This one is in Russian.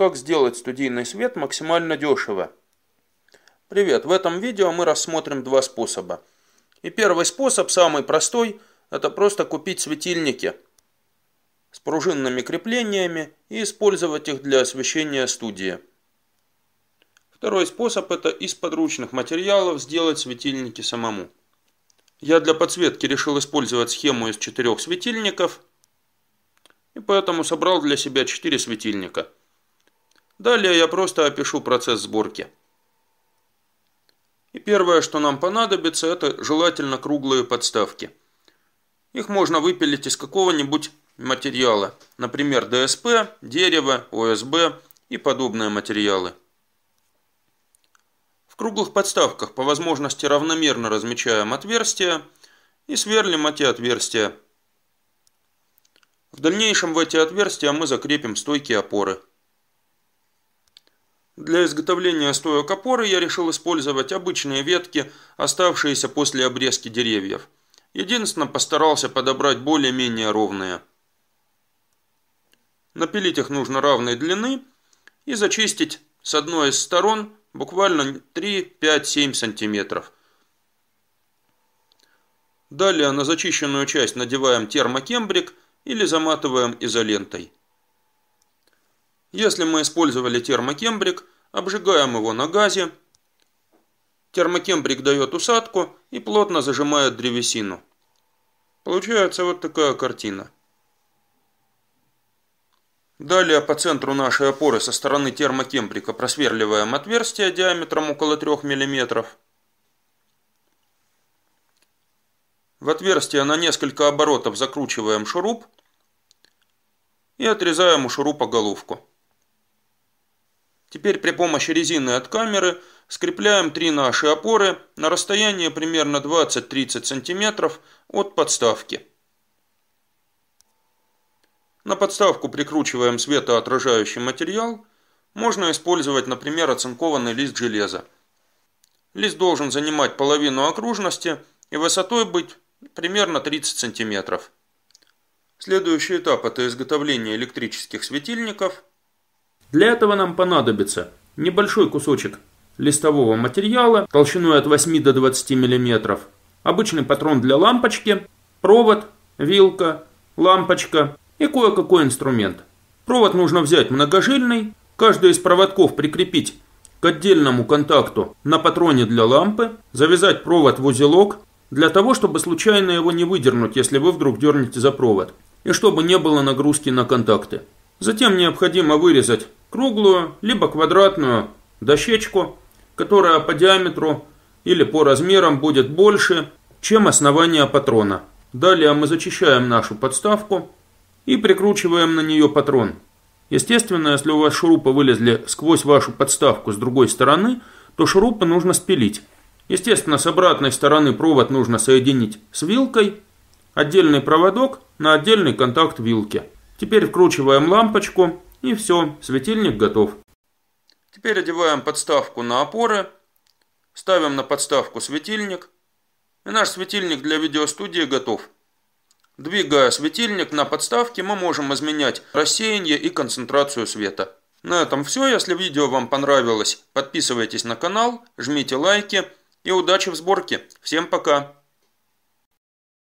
Как сделать студийный свет максимально дешево? Привет, в этом видео мы рассмотрим два способа. И первый способ, самый простой, это просто купить светильники с пружинными креплениями и использовать их для освещения студии. Второй способ это из подручных материалов сделать светильники самому. Я для подсветки решил использовать схему из четырех светильников и поэтому собрал для себя четыре светильника – Далее я просто опишу процесс сборки. И первое, что нам понадобится, это желательно круглые подставки. Их можно выпилить из какого-нибудь материала, например, ДСП, дерево, ОСБ и подобные материалы. В круглых подставках по возможности равномерно размечаем отверстия и сверлим эти отверстия. В дальнейшем в эти отверстия мы закрепим стойки опоры. Для изготовления стоек опоры я решил использовать обычные ветки, оставшиеся после обрезки деревьев. Единственно постарался подобрать более-менее ровные. Напилить их нужно равной длины и зачистить с одной из сторон буквально 3, 5, 7 сантиметров. Далее на зачищенную часть надеваем термокембрик или заматываем изолентой. Если мы использовали термокембрик, обжигаем его на газе. Термокембрик дает усадку и плотно зажимает древесину. Получается вот такая картина. Далее по центру нашей опоры со стороны термокембрика просверливаем отверстие диаметром около 3 мм. В отверстие на несколько оборотов закручиваем шуруп и отрезаем у шурупа головку. Теперь при помощи резины от камеры скрепляем три наши опоры на расстоянии примерно 20-30 см от подставки. На подставку прикручиваем светоотражающий материал. Можно использовать, например, оцинкованный лист железа. Лист должен занимать половину окружности и высотой быть примерно 30 см. Следующий этап – это изготовление электрических светильников – для этого нам понадобится небольшой кусочек листового материала толщиной от 8 до 20 мм, обычный патрон для лампочки, провод, вилка, лампочка и кое-какой инструмент. Провод нужно взять многожильный, каждый из проводков прикрепить к отдельному контакту на патроне для лампы, завязать провод в узелок, для того, чтобы случайно его не выдернуть, если вы вдруг дернете за провод, и чтобы не было нагрузки на контакты. Затем необходимо вырезать круглую, либо квадратную дощечку, которая по диаметру или по размерам будет больше, чем основание патрона. Далее мы зачищаем нашу подставку и прикручиваем на нее патрон. Естественно, если у вас шурупы вылезли сквозь вашу подставку с другой стороны, то шурупы нужно спилить. Естественно, с обратной стороны провод нужно соединить с вилкой, отдельный проводок на отдельный контакт вилки. Теперь вкручиваем лампочку и все, светильник готов. Теперь одеваем подставку на опоры, ставим на подставку светильник, и наш светильник для видеостудии готов. Двигая светильник на подставке, мы можем изменять рассеяние и концентрацию света. На этом все. Если видео вам понравилось, подписывайтесь на канал, жмите лайки и удачи в сборке. Всем пока!